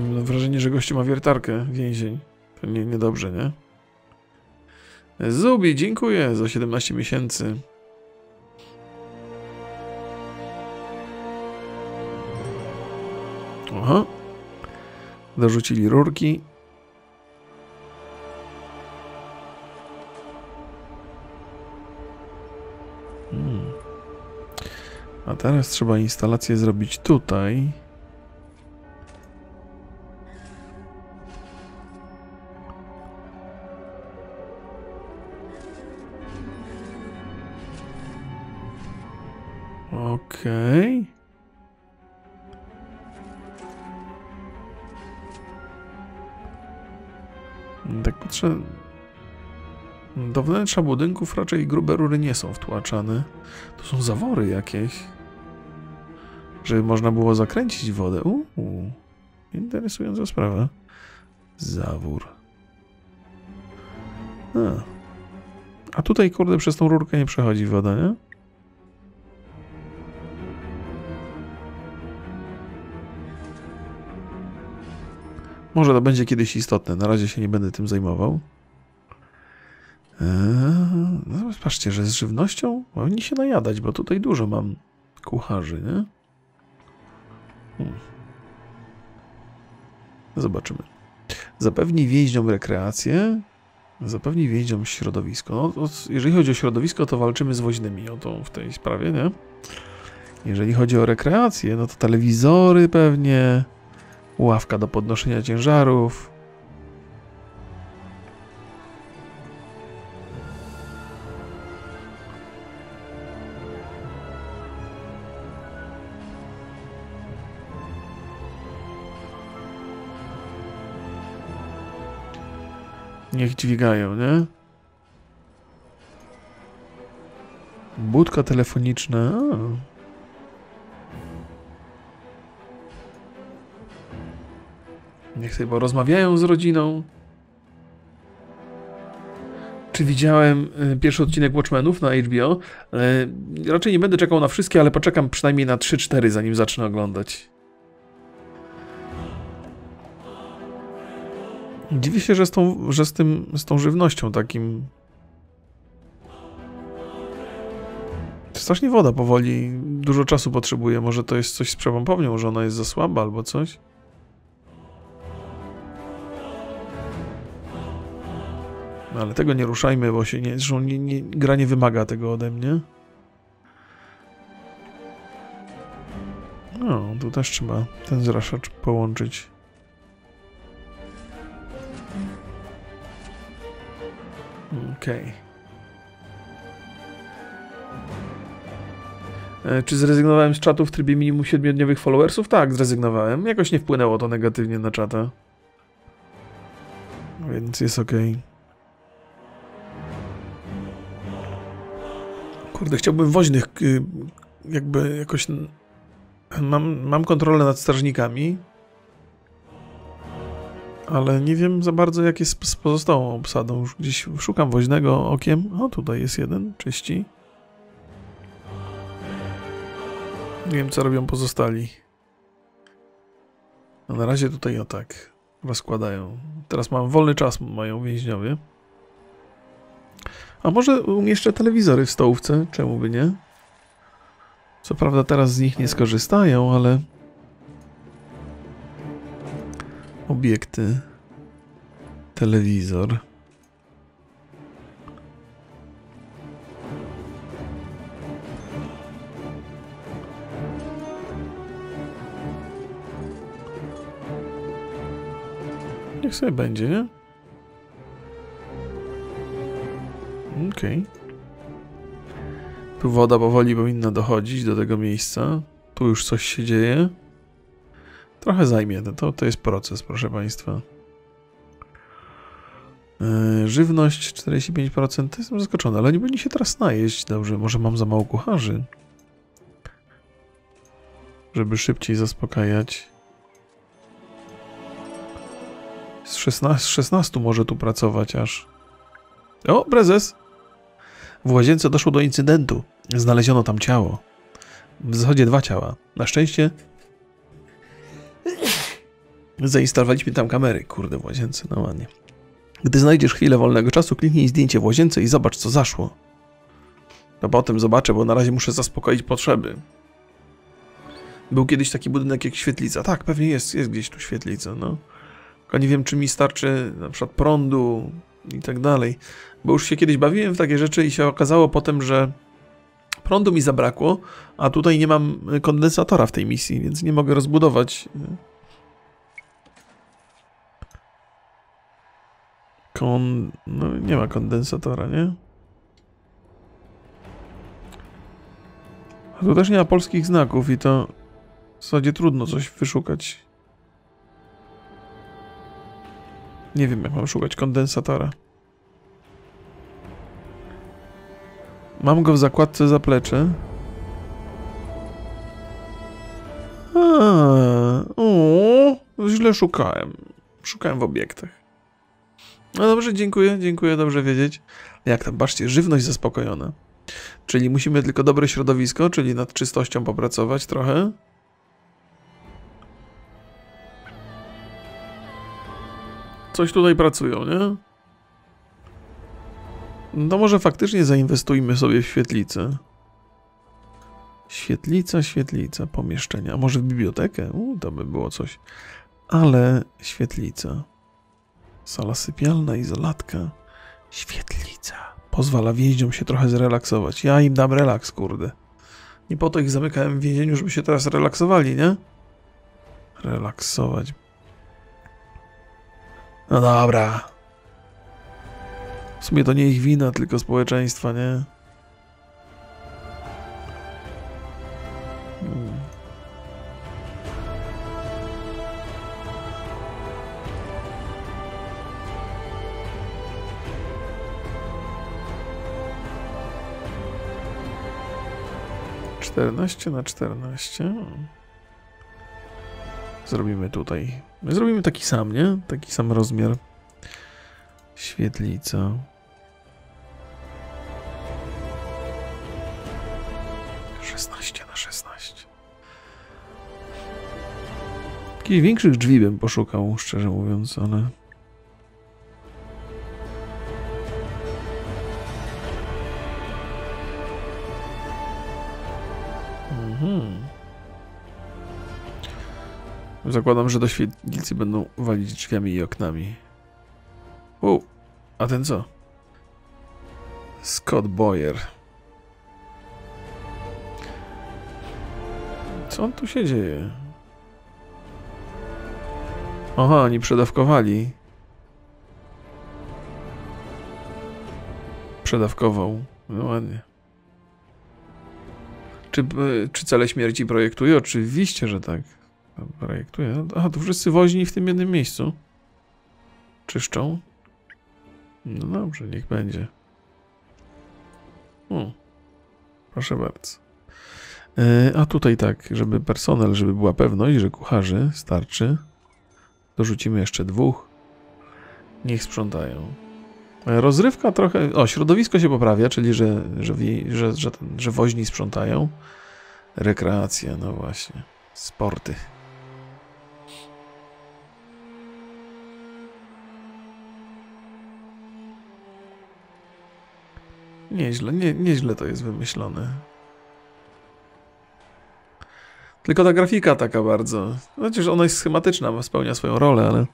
Mam wrażenie, że gościu ma wiertarkę, więzień. To nie, niedobrze, nie? Zubi, dziękuję za 17 miesięcy. Aha. Dorzucili rurki. Hmm. A teraz trzeba instalację zrobić tutaj. Wnętrza budynków raczej grube rury nie są wtłaczane. To są zawory jakieś. Żeby można było zakręcić wodę. Uuu. Interesująca sprawa. Zawór. A. A tutaj, kurde, przez tą rurkę nie przechodzi woda, nie? Może to będzie kiedyś istotne. Na razie się nie będę tym zajmował. Eee, no, patrzcie, że z żywnością powinni się najadać, bo tutaj dużo mam kucharzy, nie? Hmm. Zobaczymy. Zapewni więźniom rekreację, zapewni więźniom środowisko. No, jeżeli chodzi o środowisko, to walczymy z woźnymi o to w tej sprawie, nie? Jeżeli chodzi o rekreację, no to telewizory pewnie, ławka do podnoszenia ciężarów. Niech dźwigają, nie? Budka telefoniczna. A. Niech sobie porozmawiają z rodziną. Czy widziałem y, pierwszy odcinek Watchmenów na HBO? Y, raczej nie będę czekał na wszystkie, ale poczekam przynajmniej na 3-4, zanim zacznę oglądać. Dziwię się, że z tą, że z tym, z tą żywnością takim... Strasznie woda powoli, dużo czasu potrzebuje. Może to jest coś z przepompownią, że ona jest za słaba albo coś? No ale tego nie ruszajmy, bo się nie, nie, nie, gra nie wymaga tego ode mnie. No, tu też trzeba ten zraszacz połączyć. Okej. Okay. Czy zrezygnowałem z czatu w trybie minimum 7-dniowych followersów? Tak, zrezygnowałem. Jakoś nie wpłynęło to negatywnie na czata. Więc jest ok. Kurde, chciałbym woźnych y, jakby jakoś... Mam, mam kontrolę nad strażnikami, ale nie wiem za bardzo jak jest z pozostałą obsadą. Już gdzieś szukam woźnego okiem. O, tutaj jest jeden, czyści. Nie wiem, co robią pozostali. No na razie tutaj o tak rozkładają. Teraz mam wolny czas, mają więźniowie. A może umieszczę telewizory w stołówce? Czemu by nie? Co prawda teraz z nich nie skorzystają, ale... Obiekty. Telewizor. Niech sobie będzie, nie? Okej. Okay. Tu woda powoli powinna dochodzić do tego miejsca. Tu już coś się dzieje. Trochę zajmie. To, to jest proces, proszę Państwa. Yy, żywność 45%. To jestem zaskoczony, ale nie będzie się teraz najeść. Dobrze, może mam za mało kucharzy. Żeby szybciej zaspokajać. Z 16, z 16 może tu pracować aż. O, prezes! W łazience doszło do incydentu. Znaleziono tam ciało. W zasadzie dwa ciała. Na szczęście Zainstalowaliśmy tam kamery, kurde, w łazience, no ładnie. Gdy znajdziesz chwilę wolnego czasu, kliknij zdjęcie w łazience i zobacz, co zaszło. No potem zobaczę, bo na razie muszę zaspokoić potrzeby. Był kiedyś taki budynek jak świetlica. Tak, pewnie jest, jest gdzieś tu świetlica, no. Tylko nie wiem, czy mi starczy na przykład prądu i tak dalej. Bo już się kiedyś bawiłem w takie rzeczy i się okazało potem, że prądu mi zabrakło, a tutaj nie mam kondensatora w tej misji, więc nie mogę rozbudować. Kon... No nie ma kondensatora, nie? A tu też nie ma polskich znaków i to w zasadzie trudno coś wyszukać. Nie wiem, jak mam szukać kondensatora. Mam go w zakładce zaplecze. A, o, źle szukałem. Szukałem w obiektach. No dobrze, dziękuję, dziękuję, dobrze wiedzieć. Jak tam, patrzcie, żywność zaspokojona. Czyli musimy tylko dobre środowisko, czyli nad czystością popracować trochę. Coś tutaj pracują, nie? No może faktycznie zainwestujmy sobie w świetlicę. Świetlica, świetlica, pomieszczenia. A może w bibliotekę? U, to by było coś. Ale świetlica. Sala sypialna, izolatka. Świetlica. Pozwala więźniom się trochę zrelaksować. Ja im dam relaks, kurde. Nie po to ich zamykałem w więzieniu, żeby się teraz relaksowali, nie? Relaksować. No dobra. W sumie to nie ich wina, tylko społeczeństwa, nie? 14 na 14. Zrobimy tutaj. Zrobimy taki sam, nie? Taki sam rozmiar. Świetlica. Szesnaście na 16. Takich większych drzwi bym poszukał, szczerze mówiąc, ale Zakładam, że do świetlicy będą walić drzwiami i oknami. U, a ten co? Scott Boyer. Co on tu się dzieje? Aha, oni przedawkowali. Przedawkował. No ładnie. Czy, czy cele śmierci projektuje? Oczywiście, że tak. Projektuje. Aha, tu wszyscy woźni w tym jednym miejscu. Czyszczą. No dobrze, niech będzie. O, proszę bardzo. E, a tutaj tak, żeby personel, żeby była pewność, że kucharzy starczy. Dorzucimy jeszcze dwóch. Niech sprzątają. E, rozrywka trochę... O, środowisko się poprawia, czyli że, że, że, że, że woźni sprzątają. Rekreacja, no właśnie. Sporty. Nieźle, nie, nieźle to jest wymyślone. Tylko ta grafika taka bardzo. Chociaż ona jest schematyczna, spełnia swoją rolę, ale.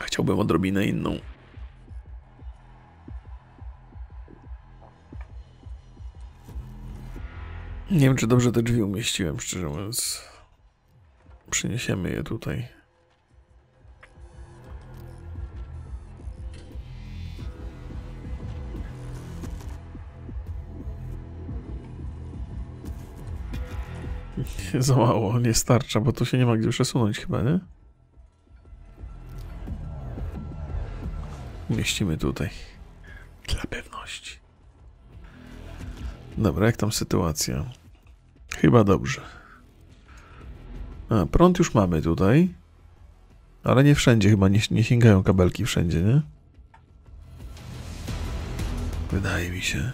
Chciałbym odrobinę inną. Nie wiem, czy dobrze te drzwi umieściłem, szczerze mówiąc. Przyniesiemy je tutaj. Za mało, nie starcza, bo tu się nie ma gdzie przesunąć chyba, nie? Mieścimy tutaj. Dla pewności. Dobra, jak tam sytuacja? Chyba dobrze. A, prąd już mamy tutaj. Ale nie wszędzie, chyba nie, nie sięgają kabelki wszędzie, nie? Wydaje mi się.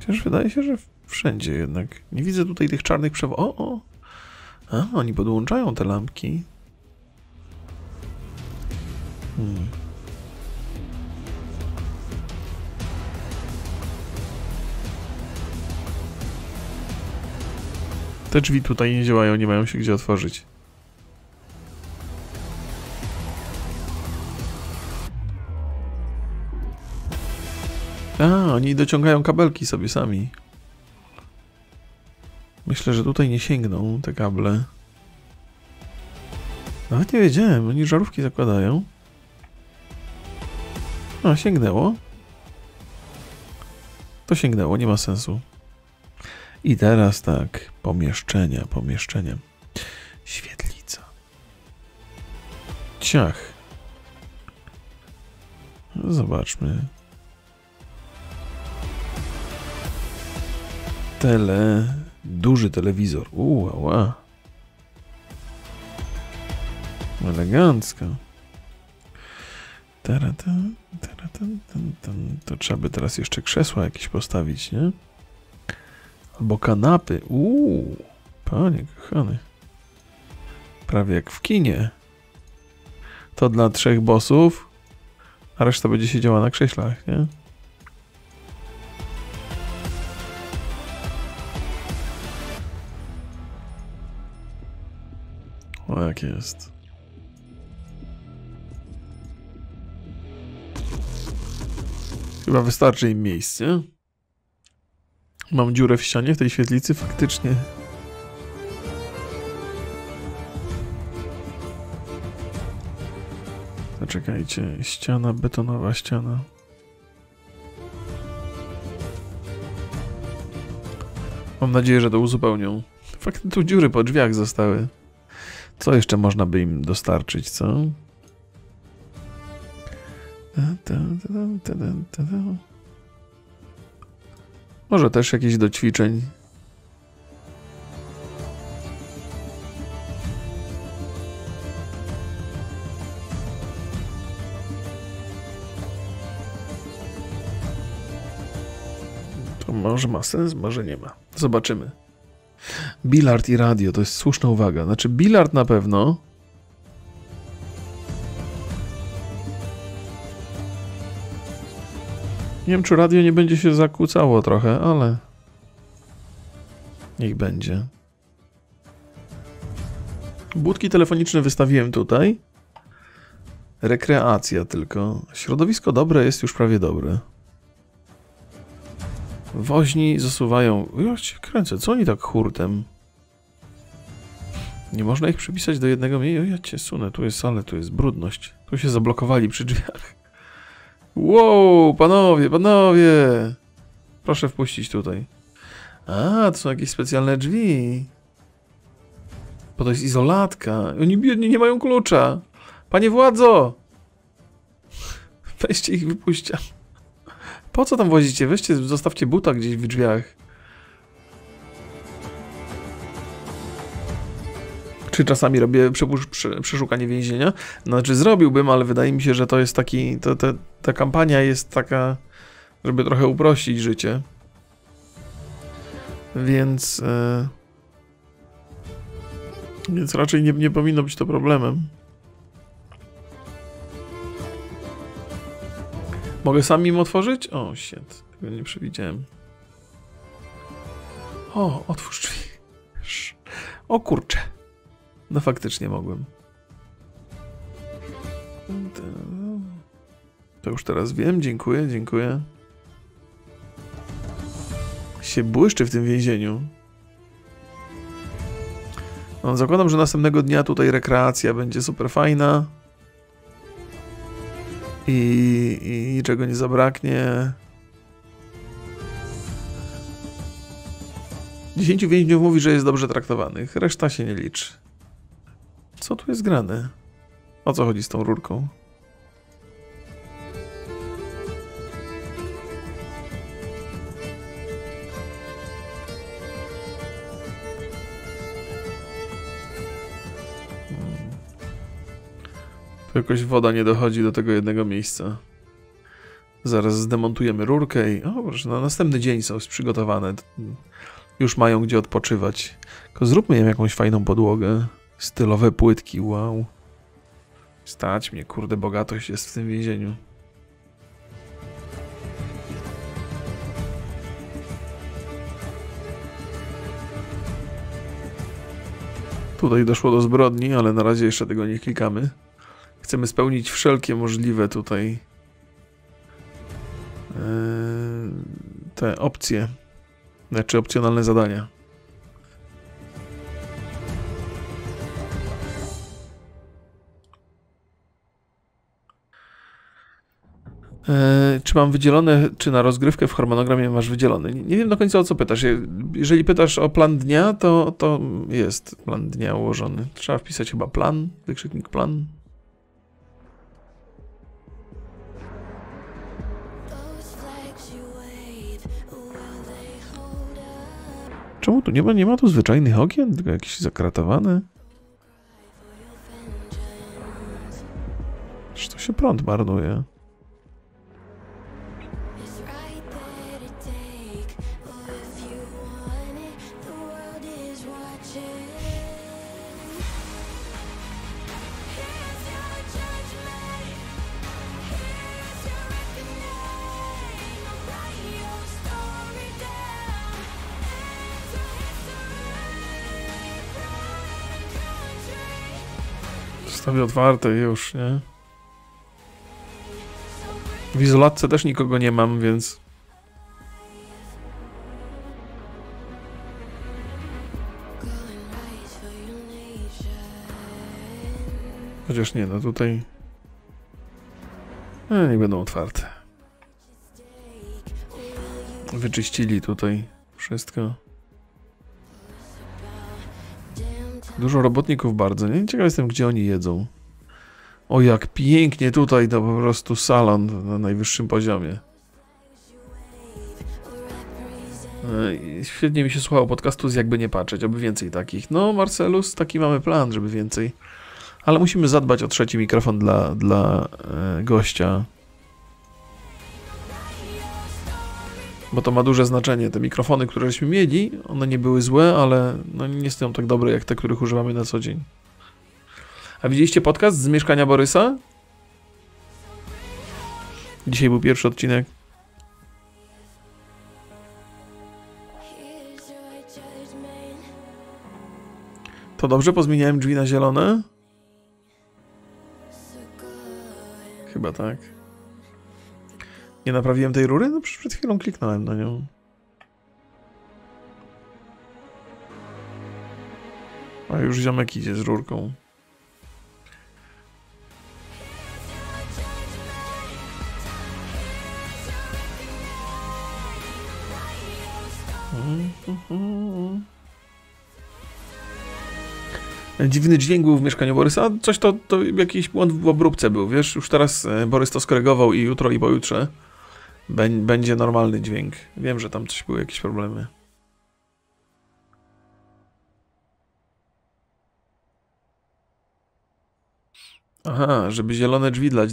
Chociaż wydaje się, że Wszędzie jednak. Nie widzę tutaj tych czarnych przewodów. O, o! A, oni podłączają te lampki. Hmm. Te drzwi tutaj nie działają, nie mają się gdzie otworzyć. A, oni dociągają kabelki sobie sami. Myślę, że tutaj nie sięgną te kable. Nawet nie wiedziałem, oni żarówki zakładają. A, sięgnęło. To sięgnęło, nie ma sensu. I teraz tak, pomieszczenia, pomieszczenia. Świetlica. Ciach. Zobaczmy. Tele, duży telewizor. Uła, ła. Elegancko. Tarata, tarata, tan, tan. To trzeba by teraz jeszcze krzesła jakieś postawić, nie? Albo kanapy. Uuu, panie kochany. Prawie jak w kinie. To dla trzech bossów, a reszta będzie siedziała na krześlach, nie? O, jak jest. Chyba wystarczy im miejsce. Mam dziurę w ścianie w tej świetlicy, faktycznie. Zaczekajcie, ściana, betonowa ściana. Mam nadzieję, że to uzupełnią. Faktycznie tu dziury po drzwiach zostały. Co jeszcze można by im dostarczyć, co? Może też jakieś do ćwiczeń. To może ma sens, może nie ma. Zobaczymy. Bilard i radio to jest słuszna uwaga. Znaczy, bilard na pewno. Nie wiem, czy radio nie będzie się zakłócało trochę, ale. Niech będzie. Budki telefoniczne wystawiłem tutaj. Rekreacja tylko. Środowisko dobre jest już prawie dobre. Woźni zasuwają. Ja cię kręcę, co oni tak hurtem? Nie można ich przypisać do jednego miejsca. Ja cię sunę, tu jest sale, tu jest brudność. Tu się zablokowali przy drzwiach. Wow, panowie, panowie! Proszę wpuścić tutaj. A, to są jakieś specjalne drzwi. Bo to jest izolatka. Oni biedni nie mają klucza. Panie władzo! Weźcie ich, wypuśćcie. Po co tam wozicie? Weźcie, zostawcie buta gdzieś w drzwiach. Czy czasami robię przeszukanie więzienia? Znaczy zrobiłbym, ale wydaje mi się, że to jest taki, to, ta kampania jest taka, żeby trochę uprościć życie. Więc... Yy, więc raczej nie, nie powinno być to problemem. Mogę sam im otworzyć? O, shit. Tego nie przewidziałem. O, otwórz drzwi. O kurczę. No faktycznie mogłem. To już teraz wiem. Dziękuję, dziękuję. Się błyszczy w tym więzieniu. No, zakładam, że następnego dnia tutaj rekreacja będzie super fajna. I, i niczego nie zabraknie. 10 więźniów mówi, że jest dobrze traktowanych, reszta się nie liczy. Co tu jest grane? O co chodzi z tą rurką? Jakoś woda nie dochodzi do tego jednego miejsca. Zaraz zdemontujemy rurkę i o, proszę, na następny dzień są już przygotowane. Już mają gdzie odpoczywać. Tylko zróbmy im jakąś fajną podłogę. Stylowe płytki, wow. Stać mnie, kurde, bogatość jest w tym więzieniu. Tutaj doszło do zbrodni, ale na razie jeszcze tego nie klikamy. Chcemy spełnić wszelkie możliwe tutaj e, te opcje, znaczy opcjonalne zadania. E, czy mam wydzielone, czy na rozgrywkę w harmonogramie masz wydzielony? Nie, nie, wiem do końca o co pytasz. Jeżeli pytasz o plan dnia, to, to jest plan dnia ułożony. Trzeba wpisać chyba plan, wykrzyknik plan. Czemu tu nie ma, nie ma tu zwyczajnych okien, tylko jakieś zakratowane? Czy to się prąd marnuje? Zostawię otwarte już, nie? W izolatce też nikogo nie mam, więc... Chociaż nie, no tutaj... E, nie będą otwarte. Wyczyścili tutaj wszystko. Dużo robotników bardzo, nie? Ciekaw jestem, gdzie oni jedzą. O, jak pięknie tutaj, to po prostu salon na najwyższym poziomie. E, świetnie mi się słuchało podcastu z jakby nie patrzeć, aby więcej takich. No, Marcelus, taki mamy plan, żeby więcej. Ale musimy zadbać o trzeci mikrofon dla, dla e, gościa. Bo to ma duże znaczenie. Te mikrofony, któreśmy mieli, one nie były złe, ale no nie są tak dobre jak te, których używamy na co dzień. A widzieliście podcast z mieszkania Borysa? Dzisiaj był pierwszy odcinek. To dobrze, pozmieniałem drzwi na zielone? Chyba tak. Nie naprawiłem tej rury? No przed chwilą kliknąłem na nią. A już ziomek idzie z rurką. Dziwny dźwięk był w mieszkaniu Borysa. Coś to, to jakiś błąd w obróbce był, wiesz? Już teraz e, Borys to skorygował i jutro i pojutrze będzie normalny dźwięk. Wiem, że tam coś były jakieś problemy. Aha, żeby zielone drzwi dać,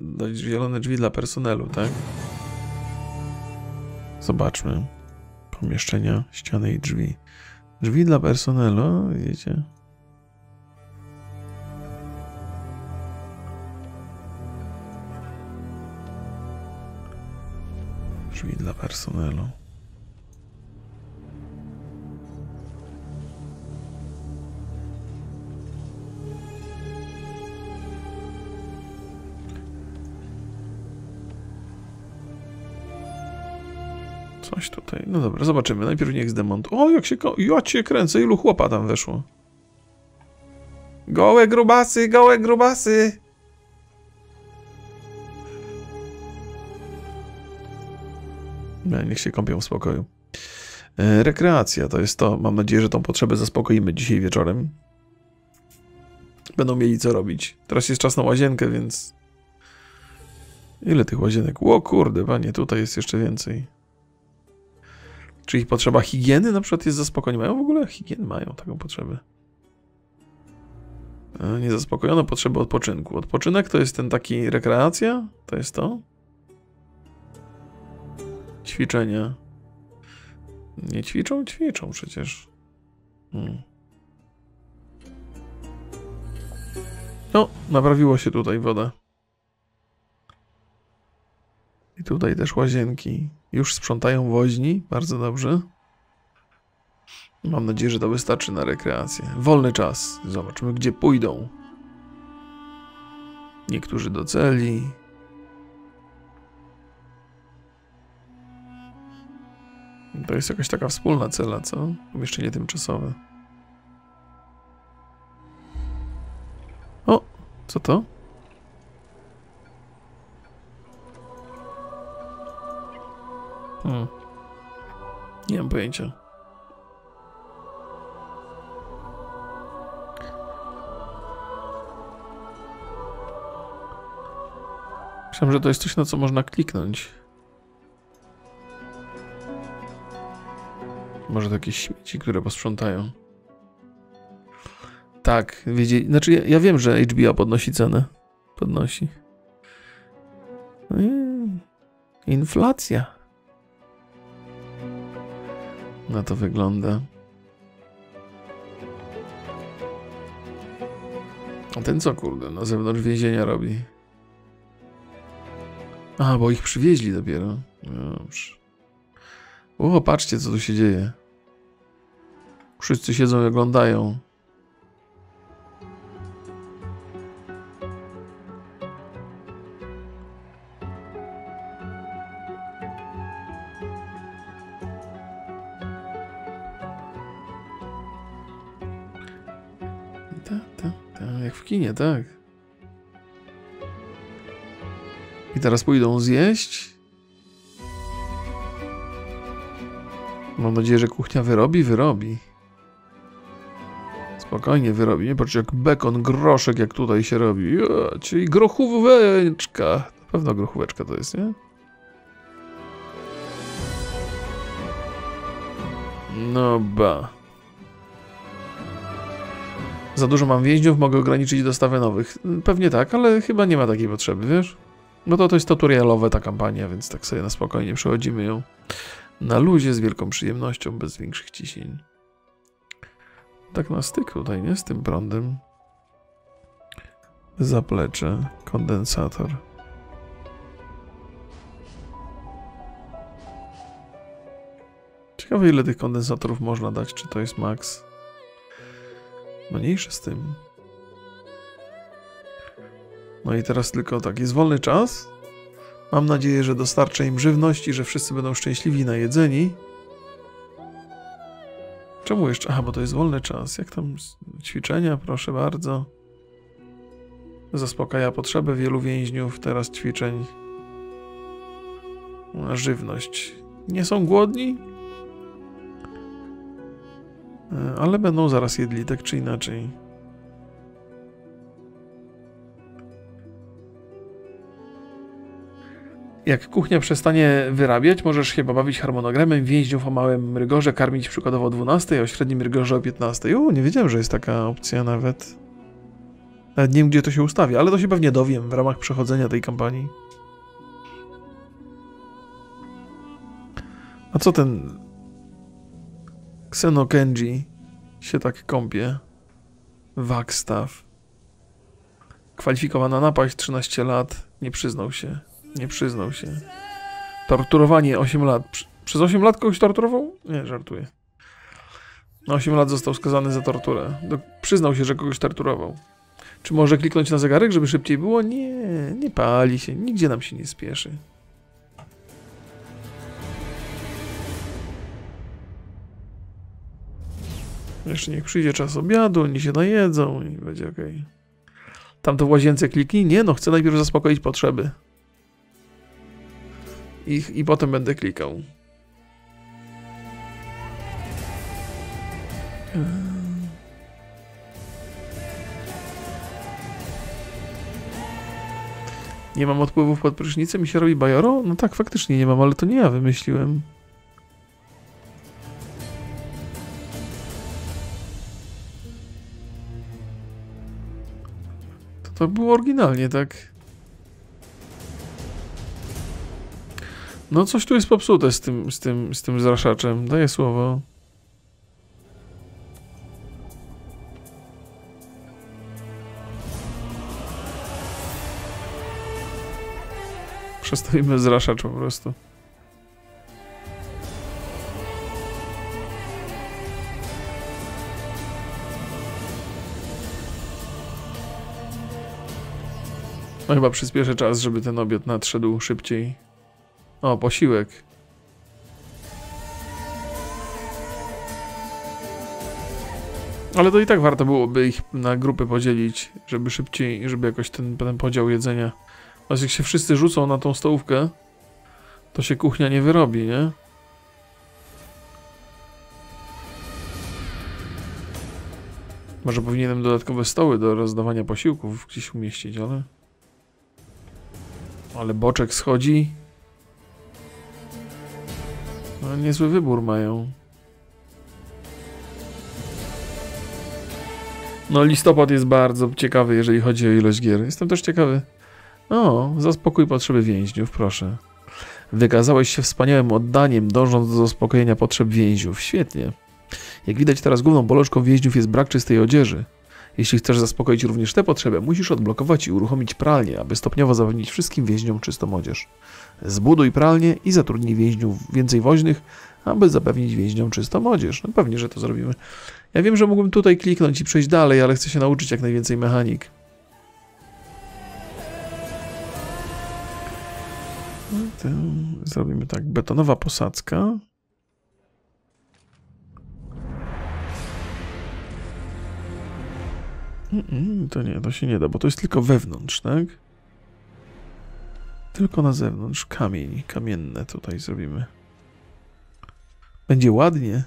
dać zielone drzwi dla personelu, tak? Zobaczmy. Pomieszczenia, ściany i drzwi. Drzwi dla personelu, widzicie? Drzwi dla personelu. Coś tutaj. No dobra, zobaczymy. Najpierw niech zdemont. O, jak się. Ja cię kręcę, ilu chłopa tam weszło. Gołe grubasy, gołe grubasy! Niech się kąpią w spokoju. E, rekreacja to jest to. Mam nadzieję, że tą potrzebę zaspokoimy dzisiaj wieczorem. Będą mieli co robić. Teraz jest czas na łazienkę, więc. Ile tych łazienek? O kurde, panie, tutaj jest jeszcze więcej. Czy ich potrzeba higieny na przykład jest zaspokojona? Mają w ogóle higieny? Mają taką potrzebę. E, Niezaspokojono potrzeby odpoczynku. Odpoczynek to jest ten taki rekreacja? To jest to? Ćwiczenia. Nie ćwiczą? Ćwiczą przecież. Hmm. No, naprawiło się tutaj woda. I tutaj też łazienki. Już sprzątają woźni, bardzo dobrze. Mam nadzieję, że to wystarczy na rekreację. Wolny czas. Zobaczmy, gdzie pójdą. Niektórzy do celi. To jest jakaś taka wspólna cela, co? Pomieszczenie tymczasowe. O, co to? Hmm. Nie mam pojęcia. Że to jest coś, na co można kliknąć. Może to jakieś śmieci, które posprzątają. Tak, wiedzieli. Znaczy, ja, ja wiem, że HBO podnosi cenę. Podnosi. No. Inflacja. Na to wygląda. A ten co, kurde, na zewnątrz więzienia robi? A, bo ich przywieźli dopiero. Dobrze. O, patrzcie, co tu się dzieje. Wszyscy siedzą i oglądają. Tak, tak, jak w tak. I teraz pójdą zjeść. Mam nadzieję, że kuchnia wyrobi, wyrobi. Spokojnie wyrobi. Nie patrz jak bekon, groszek jak tutaj się robi. Ja, czyli grochóweczka. Na pewno grochóweczka to jest, nie? No ba. Za dużo mam więźniów, mogę ograniczyć dostawę nowych. Pewnie tak, ale chyba nie ma takiej potrzeby, wiesz? No to to jest tutorialowe ta kampania, więc tak sobie na spokojnie przechodzimy ją na luzie, z wielką przyjemnością, bez większych ciśnień. Tak na styk tutaj, nie? Z tym prądem. Zaplecze, kondensator. Ciekawe ile tych kondensatorów można dać, czy to jest max. Mniejsze z tym. No i teraz tylko tak, jest wolny czas. Mam nadzieję, że dostarczę im żywności, że wszyscy będą szczęśliwi najedzeni. Czemu jeszcze? Aha, bo to jest wolny czas. Jak tam ćwiczenia? Proszę bardzo. Zaspokaja potrzeby wielu więźniów teraz ćwiczeń. Żywność. Nie są głodni? E, ale będą zaraz jedli, tak czy inaczej. Jak kuchnia przestanie wyrabiać, możesz się bawić harmonogramem więźniów o małym rygorze, karmić przykładowo o 12, a o średnim rygorze o 15. O, nie wiedziałem, że jest taka opcja nawet. Nawet nie wiem, gdzie to się ustawi, ale to się pewnie dowiem w ramach przechodzenia tej kampanii. A co ten Xeno Kenji się tak kąpie? Wagstaff. Kwalifikowana napaść 13 lat, nie przyznał się. Nie przyznał się. Torturowanie 8 lat. Przez 8 lat kogoś torturował? Nie, żartuję. Na 8 lat został skazany za torturę. Do, przyznał się, że kogoś torturował. Czy może kliknąć na zegarek, żeby szybciej było? Nie, nie pali się. Nigdzie nam się nie spieszy. Jeszcze niech przyjdzie czas obiadu, oni się najedzą i będzie ok. Tam to w łazience kliknij? Nie, no chcę najpierw zaspokoić potrzeby ich i potem będę klikał. Nie mam odpływów pod prysznicem i się robi bajoro? No tak, faktycznie nie mam, ale to nie ja wymyśliłem. To, to było oryginalnie, tak? No coś tu jest popsute z tym, z tym, z tym zraszaczem. Daję słowo. Przestawimy zraszacz po prostu. No chyba przyspieszę czas, żeby ten obiad nadszedł szybciej. O, posiłek. Ale to i tak warto byłoby ich na grupy podzielić, żeby szybciej, żeby jakoś ten, ten podział jedzenia. Oraz jak się wszyscy rzucą na tą stołówkę, to się kuchnia nie wyrobi, nie? Może powinienem dodatkowe stoły do rozdawania posiłków gdzieś umieścić, ale... Ale boczek schodzi. No, niezły wybór mają. No, listopad jest bardzo ciekawy, jeżeli chodzi o ilość gier. Jestem też ciekawy. O, zaspokój potrzeby więźniów, proszę. Wykazałeś się wspaniałym oddaniem, dążąc do zaspokojenia potrzeb więźniów. Świetnie. Jak widać, teraz główną bolączką więźniów jest brak czystej odzieży. Jeśli chcesz zaspokoić również tę potrzebę, musisz odblokować i uruchomić pralnię, aby stopniowo zapewnić wszystkim więźniom czystą odzież. Zbuduj pralnię i zatrudnij więźniów więcej woźnych, aby zapewnić więźniom czystą odzież. No pewnie, że to zrobimy. Ja wiem, że mógłbym tutaj kliknąć i przejść dalej, ale chcę się nauczyć jak najwięcej mechanik. No zrobimy tak. Betonowa posadzka. Mm, to nie, to się nie da, bo to jest tylko wewnątrz, tak? Tylko na zewnątrz. Kamień, kamienne tutaj zrobimy. Będzie ładnie.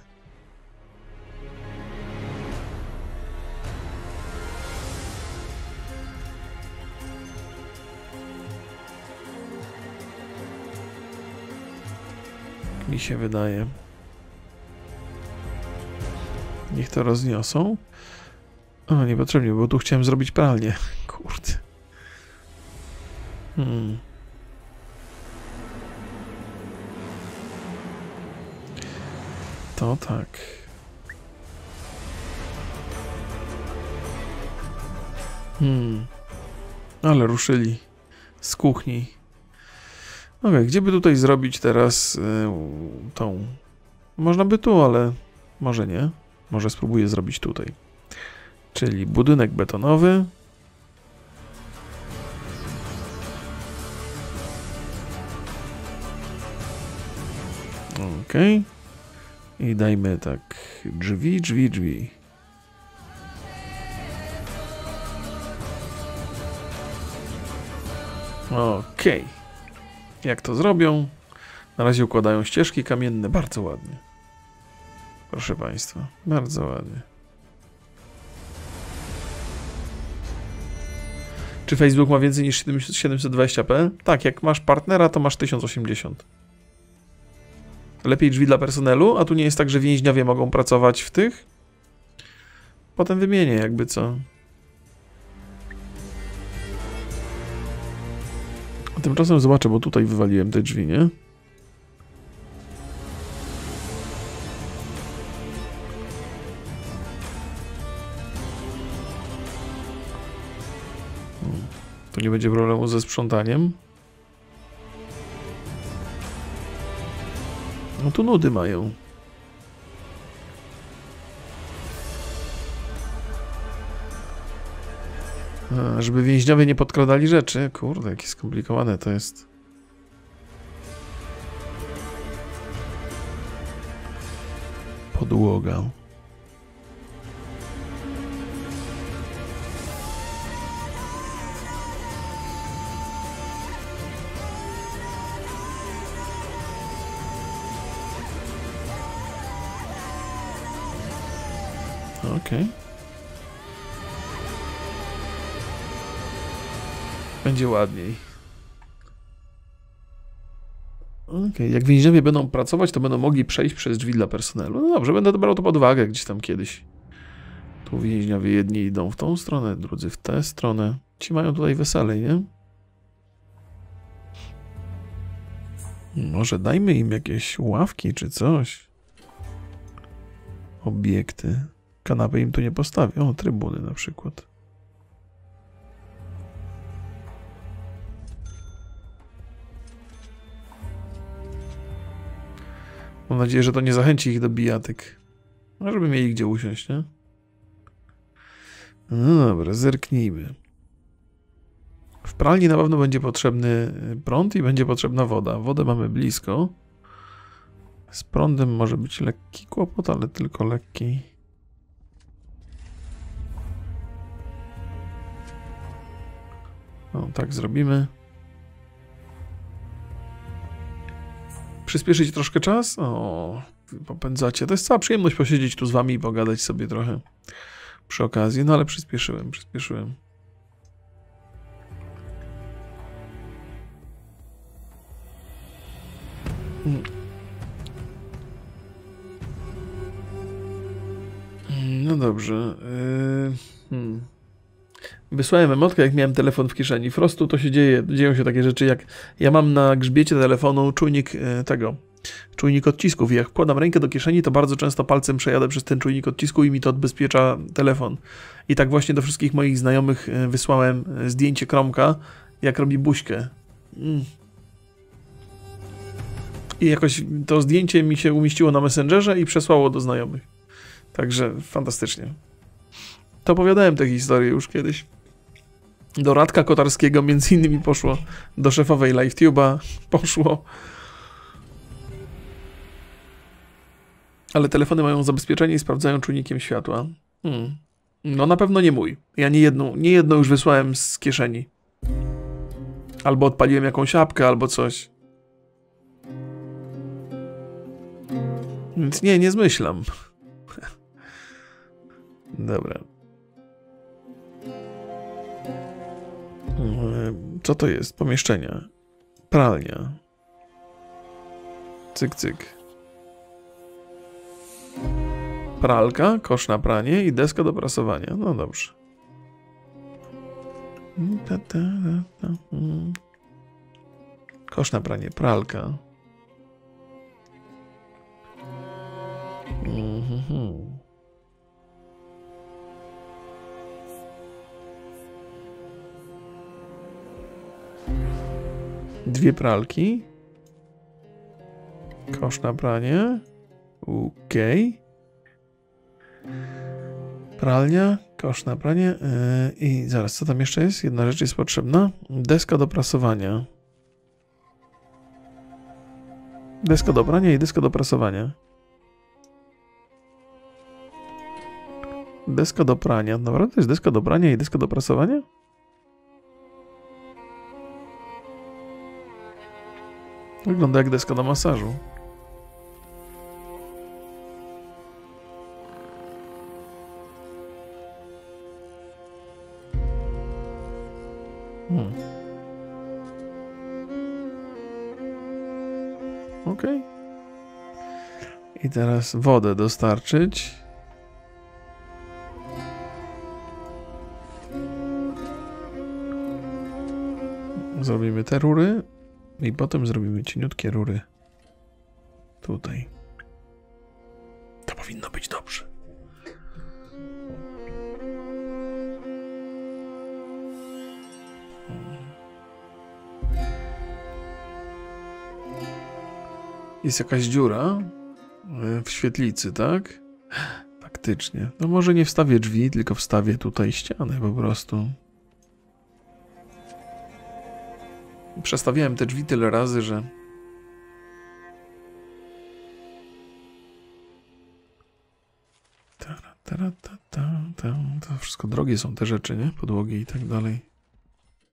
Mi się wydaje. Niech to rozniosą. O, niepotrzebnie, bo tu chciałem zrobić pralnię. Kurde. Hmm. To tak. Hmm. Ale ruszyli z kuchni. Ok, gdzie by tutaj zrobić teraz y, tą? Można by tu, ale może nie. Może spróbuję zrobić tutaj. Czyli budynek betonowy. Ok. I dajmy tak drzwi, drzwi, drzwi. Ok. Jak to zrobią? Na razie układają ścieżki kamienne bardzo ładnie. Proszę Państwa, bardzo ładnie. Czy Facebook ma więcej niż 720p? Tak, jak masz partnera, to masz 1080. Lepiej drzwi dla personelu, a tu nie jest tak, że więźniowie mogą pracować w tych? Potem wymienię, jakby co. A tymczasem zobaczę, bo tutaj wywaliłem te drzwi, nie? Nie będzie problemu ze sprzątaniem. No tu nudy mają. A, żeby więźniowie nie podkradali rzeczy. Kurde, jakie skomplikowane to jest. Podłoga. Okej. Okay. Będzie ładniej. Okej, okay. jak więźniowie będą pracować, to będą mogli przejść przez drzwi dla personelu. No dobrze, będę brał to pod uwagę gdzieś tam kiedyś. Tu więźniowie jedni idą w tą stronę, drudzy w tę stronę. Ci mają tutaj weselej, nie? Może dajmy im jakieś ławki czy coś. Obiekty. Kanapy im tu nie postawię. O, trybuny na przykład. Mam nadzieję, że to nie zachęci ich do bijatyk. No, żeby mieli gdzie usiąść, nie? No dobra, zerknijmy. W pralni na pewno będzie potrzebny prąd i będzie potrzebna woda. Wodę mamy blisko. Z prądem może być lekki kłopot, ale tylko lekki. No, tak zrobimy. Przyspieszyć troszkę czas? O, popędzacie. To jest cała przyjemność posiedzieć tu z wami i pogadać sobie trochę przy okazji. No ale przyspieszyłem, przyspieszyłem. No dobrze. Yy, hmm. Wysłałem emotkę, jak miałem telefon w kieszeni. W prostu to się dzieje, dzieją się takie rzeczy, jak ja mam na grzbiecie telefonu czujnik yy, tego, czujnik odcisków i jak wkładam rękę do kieszeni, to bardzo często palcem przejadę przez ten czujnik odcisku i mi to odbezpiecza telefon. I tak właśnie do wszystkich moich znajomych yy, wysłałem yy, zdjęcie Kromka, jak robi buźkę. Mm. I jakoś to zdjęcie mi się umieściło na Messengerze i przesłało do znajomych. Także fantastycznie. To opowiadałem tę historię już kiedyś. Do Radka Kotarskiego między innymi poszło, do szefowej LiveTube'a poszło. Ale telefony mają zabezpieczenie i sprawdzają czujnikiem światła. Hmm. No na pewno nie mój. Ja nie jedną, nie jedną już wysłałem z kieszeni. Albo odpaliłem jakąś apkę, albo coś. Więc nie, nie zmyślam. Dobra. Co to jest? Pomieszczenia. Pralnia. Cyk, cyk. Pralka, kosz na pranie i deska do prasowania. No dobrze. Kosz na pranie, pralka. Mhm. Dwie pralki. Kosz na pranie. Okej. Okay. Pralnia, kosz na pranie. Yy, I zaraz, co tam jeszcze jest? Jedna rzecz jest potrzebna. Deska do prasowania. Deska do prania i deska do prasowania. Deska do prania. Naprawdę to jest deska do prania i deska do prasowania? Wygląda jak deska do masażu. Hmm. Ok. I teraz wodę dostarczyć. Zrobimy te rury. I potem zrobimy cieniutkie rury tutaj. To powinno być dobrze. Jest jakaś dziura e, w świetlicy, tak? Faktycznie. No może nie wstawię drzwi, tylko wstawię tutaj ścianę po prostu. Przestawiałem te drzwi tyle razy, że. To wszystko drogie są te rzeczy, nie? Podłogi i tak dalej.